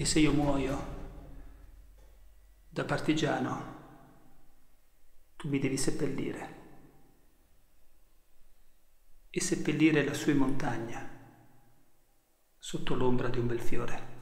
E se io muoio da partigiano, tu mi devi seppellire. E seppellire la sua montagna, sotto l'ombra di un bel fiore.